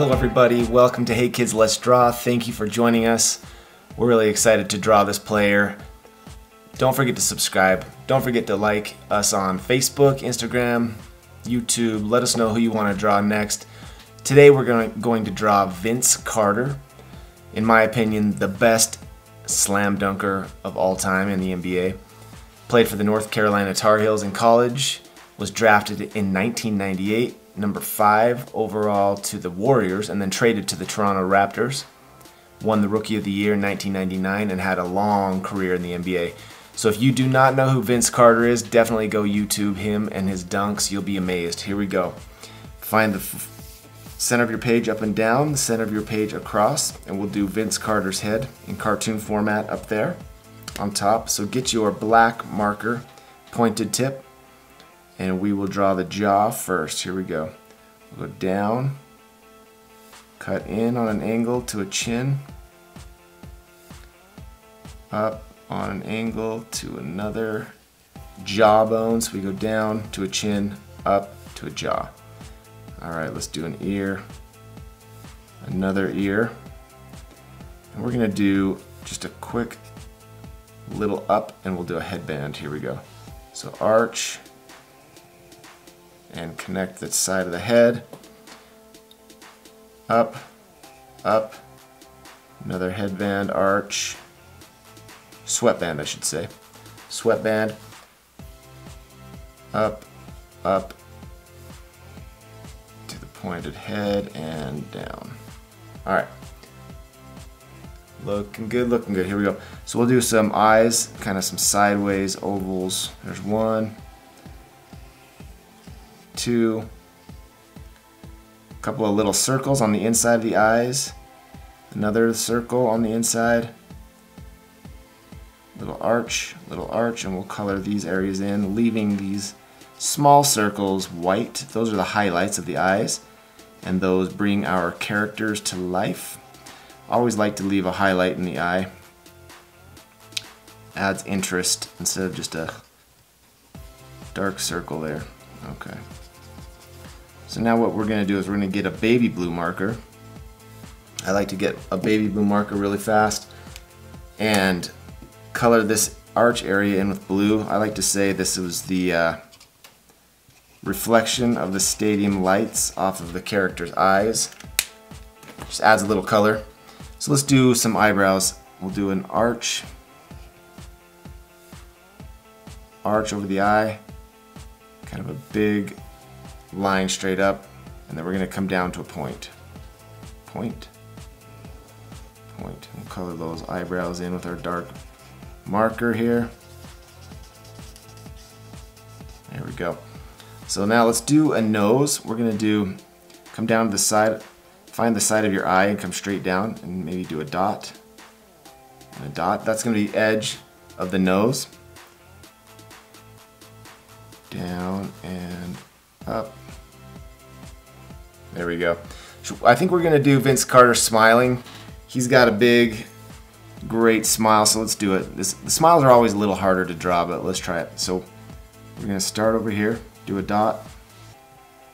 Hello, everybody. Welcome to Hey Kids Let's Draw. Thank you for joining us. We're really excited to draw this player. Don't forget to subscribe. Don't forget to like us on Facebook, Instagram, YouTube. Let us know who you want to draw next. Today we're going to, draw Vince Carter. In my opinion, the best slam dunker of all time in the NBA. Played for the North Carolina Tar Heels in college. Was drafted in 1998 number five overall to the Warriors, and then traded to the Toronto Raptors. Won the Rookie of the Year in 1999 and had a long career in the NBA. So if you do not know who Vince Carter is, definitely go YouTube him and his dunks. You'll be amazed. Here we go. Find the center of your page up and down, the center of your page across, and we'll do Vince Carter's head in cartoon format up there on top. So get your black marker, pointed tip, and we will draw the jaw first. Here we go. We'll go down, cut in on an angle to a chin, up on an angle to another jawbone. So we go down to a chin, up to a jaw. All right, let's do an ear, another ear. And we're gonna do just a quick little up and we'll do a headband. Here we go. So arch, and connect the side of the head. Up, up, another headband arch, sweatband I should say. Sweatband, up, up, to the pointed head and down. All right. Looking good, looking good. Here we go. So we'll do some eyes, kind of some sideways ovals. There's one, two, a couple of little circles on the inside of the eyes, another circle on the inside, little arch, little arch, and we'll color these areas in, leaving these small circles white. Those are the highlights of the eyes, and those bring our characters to life. Always like to leave a highlight in the eye. Adds interest instead of just a dark circle there. Okay. So now what we're going to do is we're going to get a baby blue marker. I like to get a baby blue marker really fast and color this arch area in with blue. I like to say this was the uh, reflection of the stadium lights off of the character's eyes. Just adds a little color. So let's do some eyebrows. We'll do an arch. Arch over the eye. Kind of a big line straight up, and then we're going to come down to a point. Point. Point. We'll color those eyebrows in with our dark marker here. There we go. So now let's do a nose. We're going to do, come down to the side, find the side of your eye and come straight down and maybe do a dot. And a dot. That's going to be the edge of the nose. We go. I think we're to do Vince Carter smiling. He's got a big, great smile, so let's do it. This, the smiles are always a little harder to draw, but let's try it. So we're to start over here, do a dot,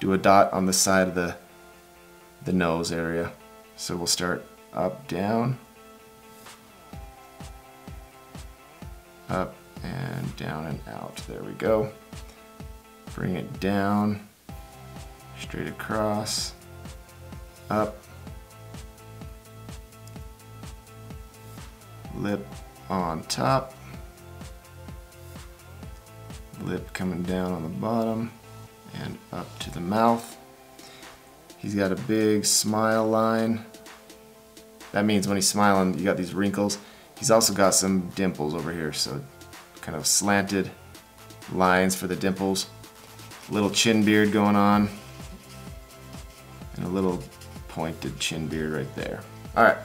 do a dot on the side of the, the nose area. So we'll start up, down, up, and down and out. There we go. Bring it down straight across, up, lip on top, lip coming down on the bottom, and up to the mouth. He's got a big smile line. That means when he's smiling, you got these wrinkles. He's also got some dimples over here, so kind of slanted lines for the dimples. Little chin beard going on and a little pointed chin beard right there. All right,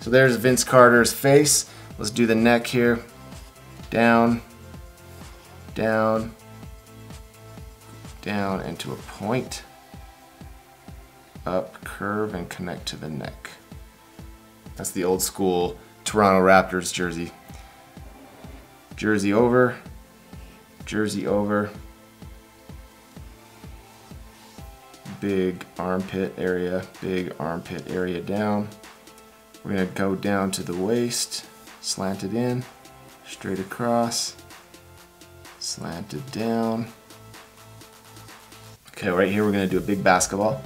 so there's Vince Carter's face. Let's do the neck here. Down, down, down into a point. Up, curve, and connect to the neck. That's the old school Toronto Raptors jersey. Jersey over, jersey over, big armpit area, big armpit area down. We're gonna go down to the waist, slant it in, straight across, slanted down. Okay, right here we're gonna do a big basketball.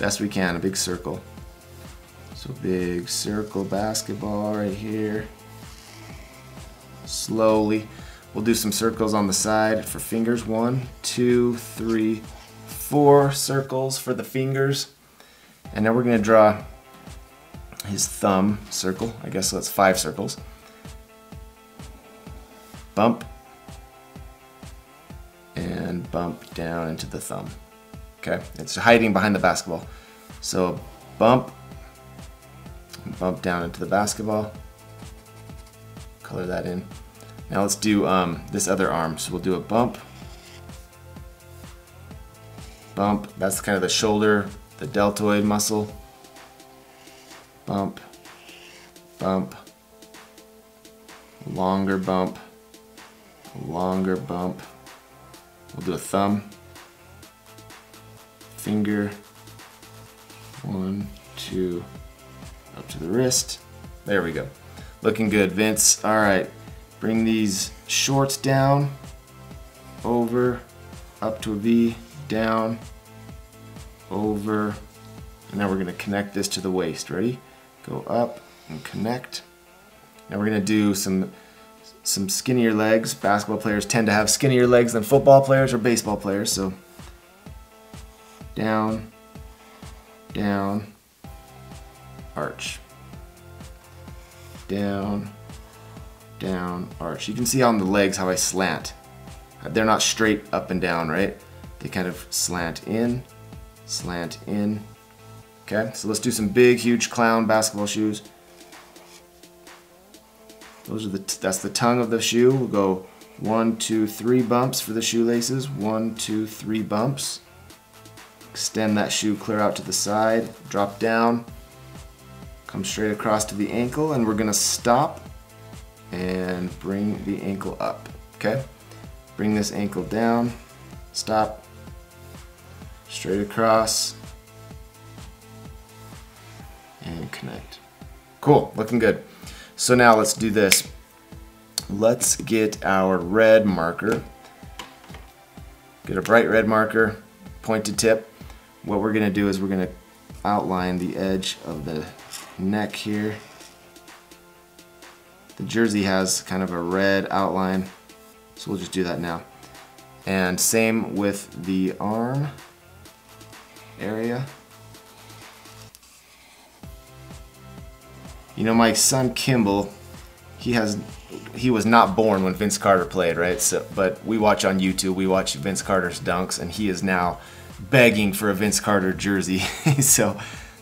Best we can, a big circle. So big circle basketball right here. Slowly. We'll do some circles on the side for fingers. One, two, three, four circles for the fingers. And then we're gonna draw his thumb circle. I guess that's five circles. Bump. And bump down into the thumb. Okay, it's hiding behind the basketball. So bump, bump down into the basketball. Color that in. Now let's do um, this other arm. So we'll do a bump, bump. That's kind of the shoulder, the deltoid muscle. Bump, bump, longer bump, longer bump. We'll do a thumb, finger, one, two, up to the wrist. There we go. Looking good, Vince. All right, bring these shorts down, over, up to a V, down, over, and now we're gonna connect this to the waist. Ready? Go up and connect. Now we're gonna do some some skinnier legs. Basketball players tend to have skinnier legs than football players or baseball players, so down, down, arch. Down, down, arch. You can see on the legs how I slant. They're not straight up and down, right? They kind of slant in, slant in. Okay, so let's do some big, huge clown basketball shoes. Those are the, that's the tongue of the shoe. We'll go one, two, three bumps for the shoelaces. One, two, three bumps. Extend that shoe clear out to the side, drop down, come straight across to the ankle, and we're gonna stop and bring the ankle up, okay? Bring this ankle down, stop, straight across, and connect. Cool, looking good. So now let's do this. Let's get our red marker. Get a bright red marker, pointed tip. What we're gonna do is we're gonna outline the edge of the neck here. The jersey has kind of a red outline, so we'll just do that now. And same with the arm area. You know, my son Kimball, he has he was not born when Vince Carter played, right? So, but we watch on YouTube, we watch Vince Carter's dunks, and he is now begging for a Vince Carter jersey. so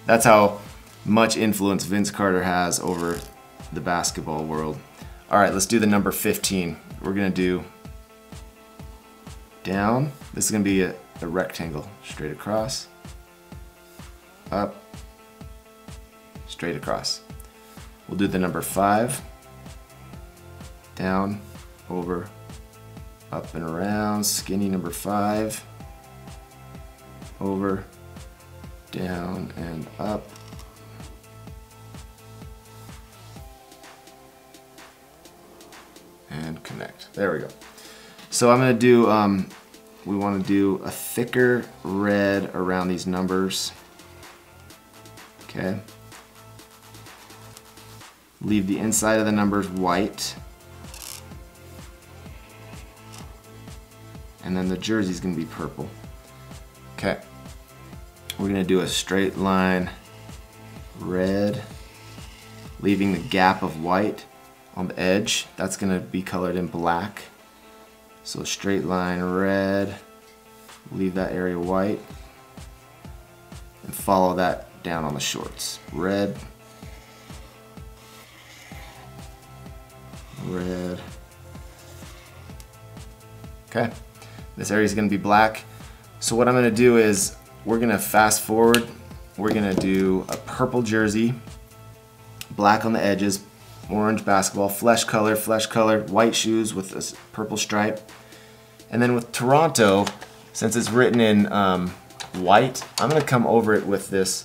that's how much influence Vince Carter has over the basketball world. All right, let's do the number 15. We're gonna do down. This is gonna be a, a rectangle, straight across, up, straight across. We'll do the number five, down, over, up and around, skinny number five, over, down and up. And connect. There we go. So I'm going to do, um, we want to do a thicker red around these numbers. Okay. Leave the inside of the numbers white. And then the jersey's going to be purple. Okay. We're going to do a straight line red, leaving the gap of white on the edge. That's going to be colored in black. So straight line red, leave that area white, and follow that down on the shorts. Red, red. Okay, this area is going to be black. So what I'm going to do is we're going to fast forward. We're going to do a purple jersey, black on the edges, orange basketball, flesh color, flesh color, white shoes with a purple stripe. And then with Toronto, since it's written in um, white. I'm gonna come over it with this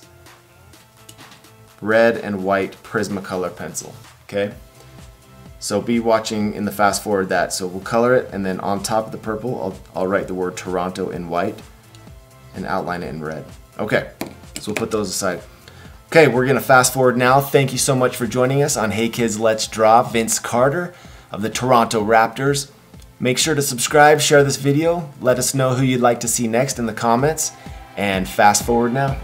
red and white Prismacolor pencil, okay? So be watching in the fast forward that. So we'll color it and then on top of the purple, I'll, I'll write the word Toronto in white and outline it in red. Okay, so we'll put those aside. Okay, we're gonna fast forward now. Thank you so much for joining us on Hey Kids Let's Draw. Vince Carter of the Toronto Raptors. Make sure to subscribe, share this video, let us know who you'd like to see next in the comments, and fast forward now.